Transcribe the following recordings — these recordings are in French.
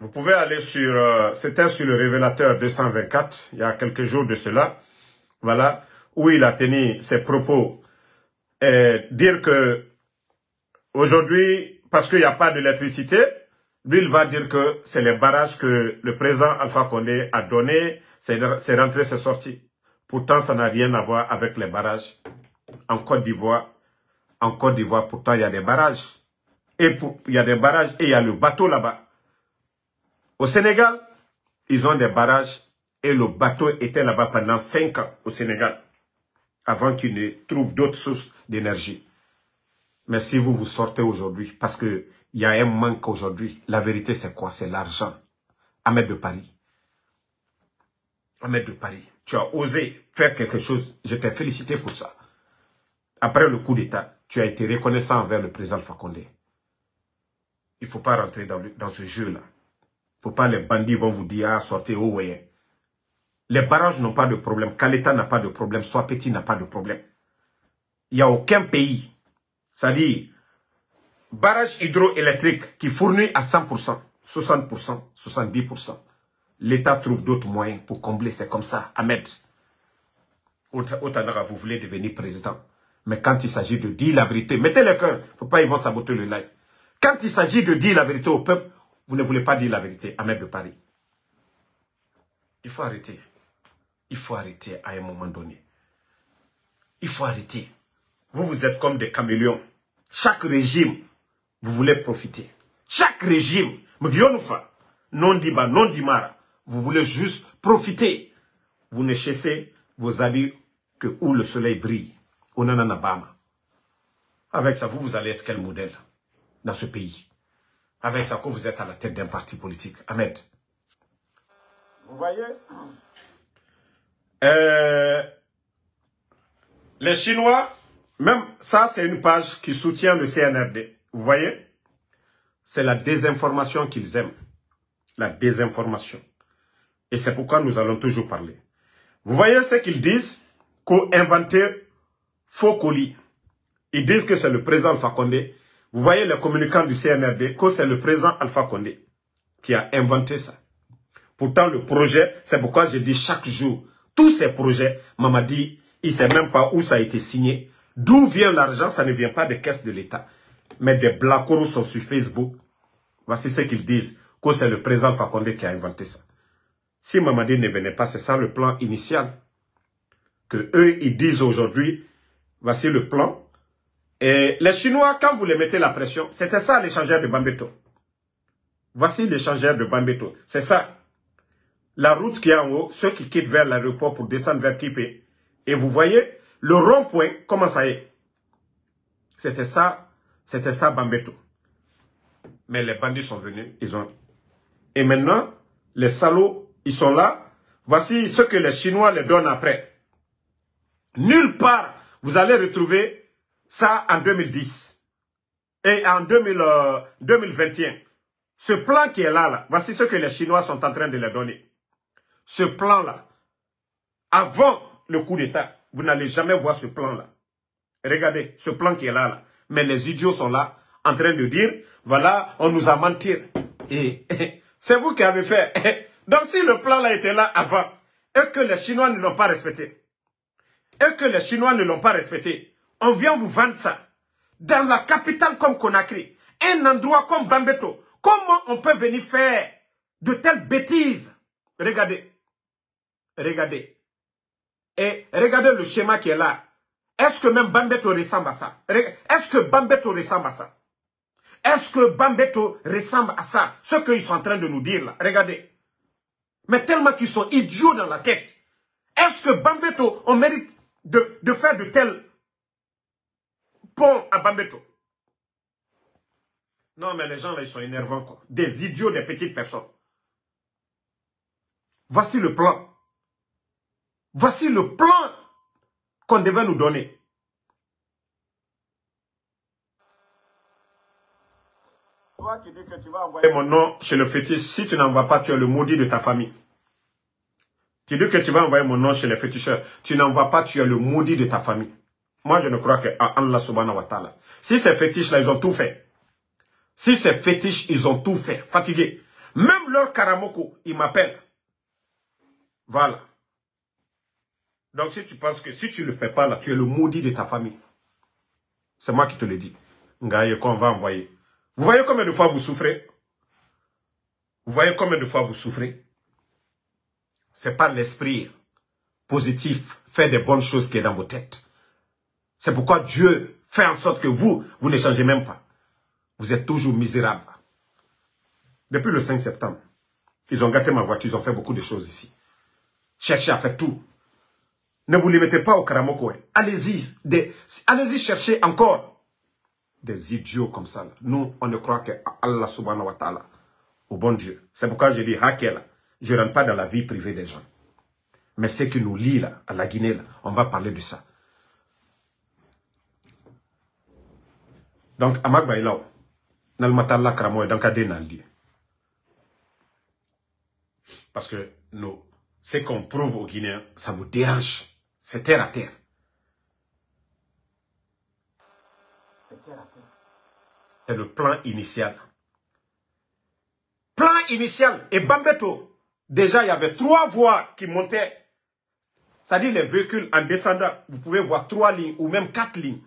Vous pouvez aller sur, euh, c'était sur le révélateur 224, il y a quelques jours de cela, voilà, où il a tenu ses propos, et dire que aujourd'hui, parce qu'il n'y a pas d'électricité, lui, il va dire que c'est les barrages que le président Alpha Condé a donné, c'est rentré, c'est sorti. Pourtant, ça n'a rien à voir avec les barrages. En Côte d'Ivoire, en Côte d'Ivoire, pourtant, il y a des barrages. Et il y a des barrages et il y a le bateau là-bas. Au Sénégal, ils ont des barrages et le bateau était là-bas pendant cinq ans au Sénégal, avant qu'ils ne trouvent d'autres sources d'énergie. Mais si vous vous sortez aujourd'hui, parce qu'il y a un manque aujourd'hui, la vérité c'est quoi? C'est l'argent. Ahmed de Paris. Ahmed de Paris, tu as osé faire quelque chose. Je t'ai félicité pour ça. Après le coup d'État, tu as été reconnaissant envers le président Fakonde. Il ne faut pas rentrer dans, ce jeu-là faut pas les bandits vont vous dire, ah, sortez, oh ouais. Les barrages n'ont pas de problème. Kaleta n'a pas de problème. Soit petit n'a pas de problème. Il n'y a aucun pays. C'est-à-dire, barrage hydroélectrique qui fournit à 100%, 60%, 70%. L'État trouve d'autres moyens pour combler. C'est comme ça. Ahmed. Autant vous voulez devenir président. Mais quand il s'agit de dire la vérité, mettez le cœur. faut pas ils vont saboter le live. Quand il s'agit de dire la vérité au peuple, vous ne voulez pas dire la vérité, Ahmed de Paris. Il faut arrêter. Il faut arrêter à un moment donné. Il faut arrêter. Vous, vous êtes comme des caméléons. Chaque régime, vous voulez profiter. Chaque régime, non diba, non dimara, vous voulez juste profiter. Vous ne chassez vos habits que où le soleil brille. Au Nananabama. Avec ça, vous, vous allez être quel modèle? Dans ce pays avec ça que vous êtes à la tête d'un parti politique. Ahmed. Vous voyez? Euh, Les Chinois, même ça c'est une page qui soutient le CNRD. Vous voyez? C'est la désinformation qu'ils aiment. La désinformation. Et c'est pourquoi nous allons toujours parler. Vous voyez ce qu'ils disent? Qu'ont inventé faux colis. Ils disent que c'est le président Fakonde vous voyez les communicants du CNRD, que c'est le président Alpha Condé qui a inventé ça. Pourtant, le projet, c'est pourquoi je dis chaque jour, tous ces projets, Mamadi, il ne sait même pas où ça a été signé. D'où vient l'argent Ça ne vient pas des caisses de l'État. Mais des blacoros sont sur Facebook. Voici ce qu'ils disent, que c'est le président Fakonde qui a inventé ça. Si Mamadi ne venait pas, c'est ça le plan initial. Que eux, ils disent aujourd'hui, voici le plan, et les Chinois, quand vous les mettez la pression, c'était ça l'échangeur de Bambeto. Voici l'échangeur de Bambeto. C'est ça. La route qui est en haut, ceux qui quittent vers l'aéroport pour descendre vers Kipé. Et vous voyez, le rond-point, comment ça est? C'était ça, c'était ça Bambeto. Mais les bandits sont venus, ils ont... Et maintenant, les salauds, ils sont là. Voici ce que les Chinois les donnent après. Nulle part, vous allez retrouver ça en 2010. Et en 2021, euh, ce plan qui est là, là, voici ce que les Chinois sont en train de leur donner. Ce plan-là, avant le coup d'État, vous n'allez jamais voir ce plan-là. Regardez, ce plan qui est là, là. Mais les idiots sont là, en train de dire, voilà, on nous a menti. Et, c'est vous qui avez fait. Donc si le plan-là était là avant, et que les Chinois ne l'ont pas respecté, et que les Chinois ne l'ont pas respecté, on vient vous vendre ça. Dans la capitale comme Conakry, un endroit comme Bambeto, comment on peut venir faire de telles bêtises? Regardez. Regardez. Et regardez le schéma qui est là. Est-ce que même Bambeto ressemble à ça? Est-ce que Bambeto ressemble à ça? Est-ce que Bambeto ressemble à ça? Ce qu'ils sont en train de nous dire là. Regardez. Mais tellement qu'ils sont idiots dans la tête. Est-ce que Bambeto, on mérite de, de faire de telles pont à Bambeto. Non, mais les gens là, ils sont énervants, quoi. Des idiots, des petites personnes. Voici le plan. Voici le plan qu'on devait nous donner. Toi qui dis que tu vas envoyer mon nom chez le fétiche, si tu n'envoies pas, tu es le maudit de ta famille. Tu dis que tu vas envoyer mon nom chez les féticheurs, tu n'envoies pas, tu es le maudit de ta famille. Moi, je ne crois que Allah subhanahu wa ta'ala. Si ces fétiches-là, ils ont tout fait. Si c'est fétiche, ils ont tout fait. Fatigué. Même leur Karamoko, ils m'appellent. Voilà. Donc si tu penses que si tu ne le fais pas là, tu es le maudit de ta famille. C'est moi qui te le dis. Ngaye qu'on va envoyer. Vous voyez combien de fois vous souffrez? Vous voyez combien de fois vous souffrez? C'est pas l'esprit positif, faire des bonnes choses qui est dans vos têtes. C'est pourquoi Dieu fait en sorte que vous, vous ne changez même pas. Vous êtes toujours misérable. Depuis le 5 septembre, ils ont gâté ma voiture, ils ont fait beaucoup de choses ici. Cherchez à faire tout. Ne vous limitez pas au Karamoko. Allez-y. Allez-y chercher encore des idiots comme ça. Nous, on ne croit que Allah subhanahu wa ta'ala, au bon Dieu. C'est pourquoi je dis, Hakel, je ne rentre pas dans la vie privée des gens. Mais ce qui nous lie là, à la Guinée, on va parler de ça. Donc, Nalmatalla Karamo est dans le Naldi. Parce que nous, ce qu'on prouve aux Guinéens, ça vous dérange. C'est terre à terre. C'est terre à terre. C'est le plan initial. Plan initial. Et Bambeto, déjà, il y avait trois voies qui montaient. C'est-à-dire les véhicules en descendant, vous pouvez voir trois lignes ou même quatre lignes.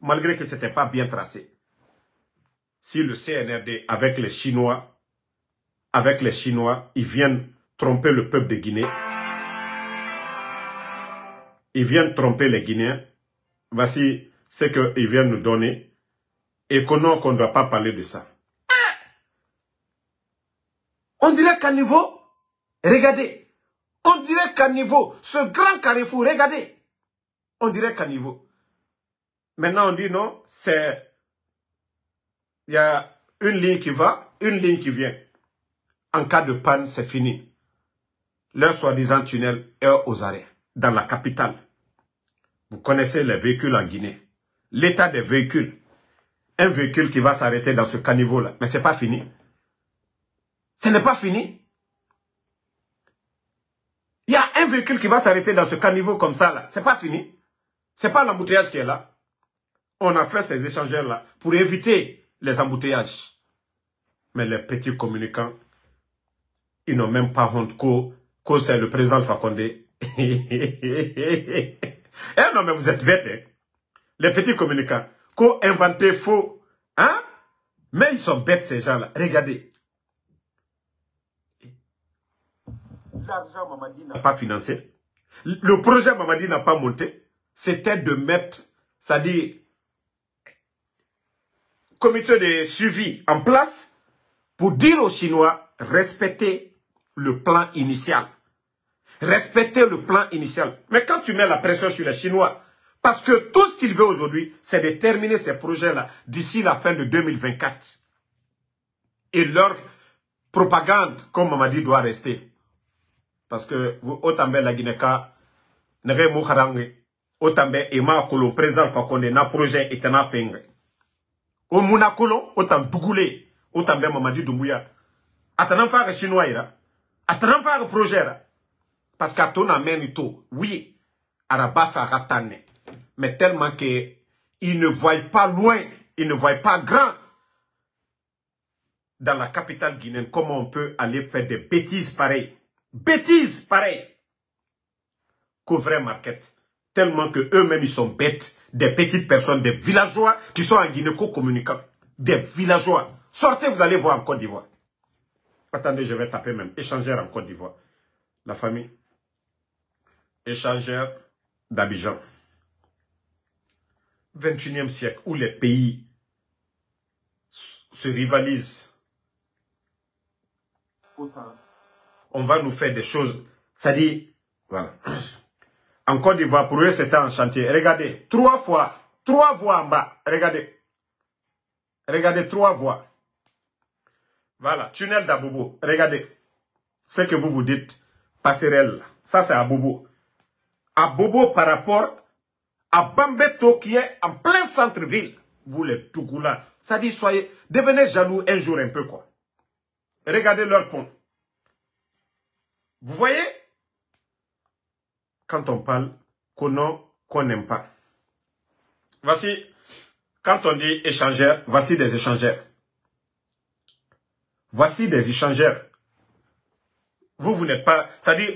Malgré que ce n'était pas bien tracé. Si le CNRD, avec les Chinois, avec les Chinois, ils viennent tromper le peuple de Guinée, ils viennent tromper les Guinéens. Voici ce qu'ils viennent nous donner. Et qu'on ne doit pas parler de ça. On dirait qu'à niveau, regardez, on dirait qu'à niveau, ce grand carrefour, regardez, on dirait qu'à niveau. Maintenant on dit non, c'est, il y a une ligne qui va, une ligne qui vient. En cas de panne, c'est fini. Leur soi-disant tunnel est aux arrêts dans la capitale. Vous connaissez les véhicules en Guinée. L'état des véhicules. Un véhicule qui va s'arrêter dans ce caniveau-là. Mais ce n'est pas fini. Ce n'est pas fini. Il y a un véhicule qui va s'arrêter dans ce caniveau comme ça, là. C'est pas fini. C'est pas l'embouteillage qui est là. On a fait ces échangeurs-là pour éviter les embouteillages. Mais les petits communicants, ils n'ont même pas honte que, c'est le président Fakonde eh non, mais vous êtes bêtes, hein. Les petits communicants, qu'ont inventé faux, hein? Mais ils sont bêtes, ces gens-là. Regardez. L'argent Mamadi n'a pas financé. Le projet Mamadi n'a pas monté. C'était de mettre, c'est-à-dire, comité de suivi en place pour dire aux Chinois, respectez le plan initial. Respecter le plan initial. Mais quand tu mets la pression sur les Chinois, parce que tout ce qu'ils veulent aujourd'hui, c'est de terminer ces projets-là d'ici la fin de 2024. Et leur propagande, comme m'a dit, doit rester. Parce que autant la Guinée-Ka, nere mukharange, autant ema kolon présent fakonde na projet etana fengre. Au muna kolon, autant bougoulé, autant Mamadi Doumbouya. Atanan faire chinois ira. Atanan faire projet. Parce qu'à ton tout, oui, Araba fait Mais tellement que il ne voient pas loin, il ne voient pas grand. Dans la capitale guinéenne, comment on peut aller faire des bêtises pareilles? Bêtises pareilles. Qu'au market. Tellement que eux-mêmes, ils sont bêtes. Des petites personnes, des villageois qui sont en Guinée co-communicants. Des villageois. Sortez, vous allez voir en Côte d'Ivoire. Attendez, je vais taper même. Échangeur en Côte d'Ivoire. La famille échangeur d'Abidjan. 21e siècle, où les pays se rivalisent. On va nous faire des choses. Ça dit, voilà. En Côte d'Ivoire, pour eux, c'était un chantier. Regardez, trois fois, trois voies en bas. Regardez. Regardez, trois voies. Voilà, tunnel d'Abobo. Regardez. Ce que vous vous dites, passerelle. Ça, c'est Abobo à Bobo par rapport à Bambeto qui est en plein centre-ville. Vous les Tougoula. Ça dit, soyez, devenez jaloux un jour un peu quoi. Regardez leur pont. Vous voyez? Quand on parle qu'on qu'on n'aime pas. Voici, quand on dit échangeur, voici des échangeurs. Voici des échangeurs. Vous, vous n'êtes pas... Ça dit.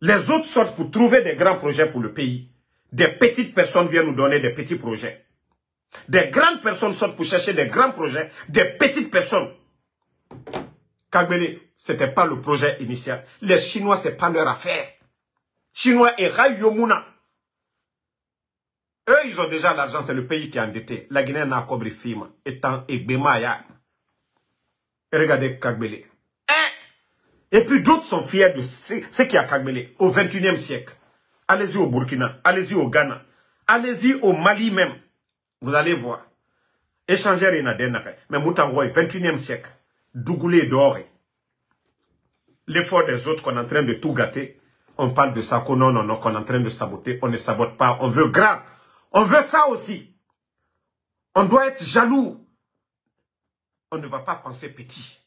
Les autres sortent pour trouver des grands projets pour le pays. Des petites personnes viennent nous donner des petits projets. Des grandes personnes sortent pour chercher des grands projets. Des petites personnes. Kagbele, ce n'était pas le projet initial. Les Chinois, ce n'est pas leur affaire. Chinois et Rayomuna. Eux, ils ont déjà l'argent, c'est le pays qui est endetté. La Guinée n'a pas film, étant Egbemaya. Regardez Kagbele. Hein? Et puis d'autres sont fiers de ce qui a Kagbele au 21e siècle. Allez-y au Burkina, allez-y au Ghana, allez-y au Mali même. Vous allez voir. Y en a Mais Moutango, 21e siècle. Dougoulé d'or. L'effort des autres qu'on est en train de tout gâter. On parle de ça, qu'on non, non, qu'on est en train de saboter. On ne sabote pas. On veut grand. On veut ça aussi. On doit être jaloux. On ne va pas penser petit.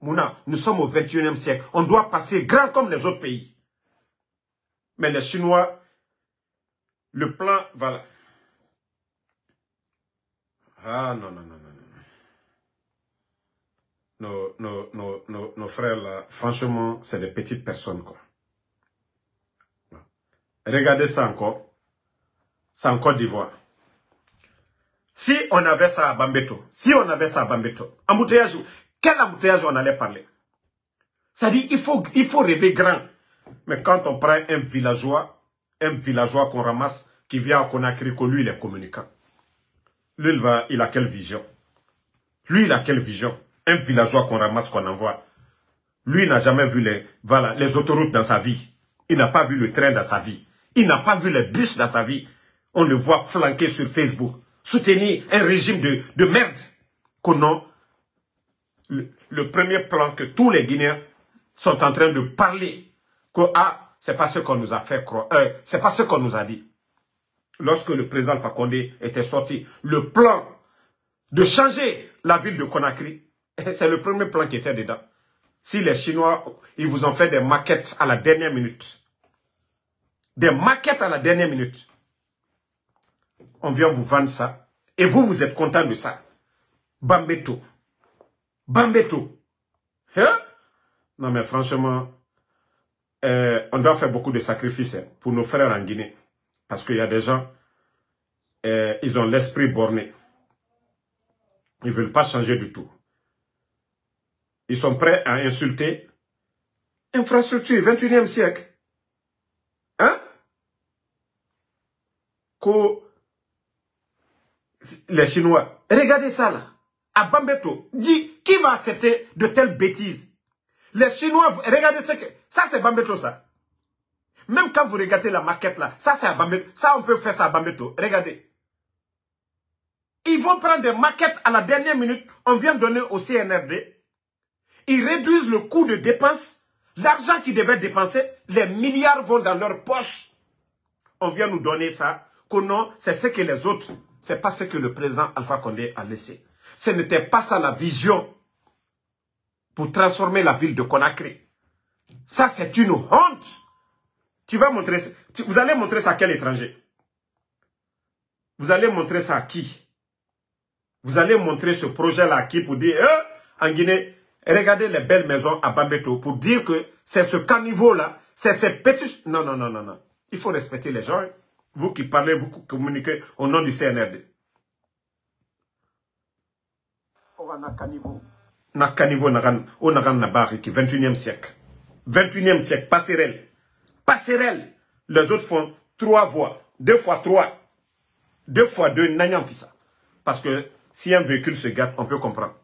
Mouna, nous sommes au 21e siècle. On doit passer grand comme les autres pays. Mais les Chinois, le plan, voilà. Ah non, non, non, non. Nos, frères franchement, c'est des petites personnes quoi. Regardez ça encore. C'est en Côte d'Ivoire. Si on avait ça à Bambeto, si on avait ça Bambeto, quel embouteillage on allait parler? Ça dit, il faut, il faut rêver grand. Mais quand on prend un villageois, un villageois qu'on ramasse, qui vient à Conakry, que lui, il est communicant. Lui, il, va, il a quelle vision? Lui, il a quelle vision? Un villageois qu'on ramasse, qu'on envoie. Lui, n'a jamais vu les, autoroutes dans sa vie. Il n'a pas vu le train dans sa vie. Il n'a pas vu les bus dans sa vie on le voit flanquer sur Facebook, soutenir un régime de, de merde. Qu'on le, le, premier plan que tous les Guinéens sont en train de parler, que ah, c'est pas ce qu'on nous a fait croire, euh, c'est pas ce qu'on nous a dit. Lorsque le président Fakonde était sorti, le plan de changer la ville de Conakry, c'est le premier plan qui était dedans. Si les Chinois, ils vous ont fait des maquettes à la dernière minute, des maquettes à la dernière minute, on vient vous vendre ça. Et vous, vous êtes content de ça. Bambeto. Bambeto. Hein? Non, mais franchement, euh, on doit faire beaucoup de sacrifices hein, pour nos frères en Guinée. Parce qu'il y a des gens, euh, ils ont l'esprit borné. Ils ne veulent pas changer du tout. Ils sont prêts à insulter infrastructure 21e siècle. Hein? les Chinois. Regardez ça là. À Bambeto. Dit, qui va accepter de telles bêtises? Les Chinois, regardez ce que... Ça c'est Bambeto ça. Même quand vous regardez la maquette là, ça c'est à Bambeto. Ça on peut faire ça à Bambeto. Regardez. Ils vont prendre des maquettes à la dernière minute. On vient donner au CNRD. Ils réduisent le coût de dépense. L'argent qu'ils devaient dépenser, les milliards vont dans leur poche. On vient nous donner ça. C'est ce que les autres c'est pas ce que le président Alpha Condé a laissé. Ce n'était pas ça la vision pour transformer la ville de Conakry. Ça, c'est une honte. Tu vas montrer, vous allez montrer ça à quel étranger? Vous allez montrer ça à qui? Vous allez montrer ce projet-là à qui pour dire, euh, en Guinée, regardez les belles maisons à Bambeto pour dire que c'est ce caniveau-là, c'est ces petits... Non, non, non, non, non. Il faut respecter les gens. Hein. Vous qui parlez, vous qui communiquez au nom du CNRD. Nakanivo nagan, o nagan nabari qui 21e siècle. 21e siècle, passerelle. Passerelle. Les autres font trois voies. Deux fois trois. Deux fois deux, n'ayant ça. Parce que si un véhicule se gâte, on peut comprendre.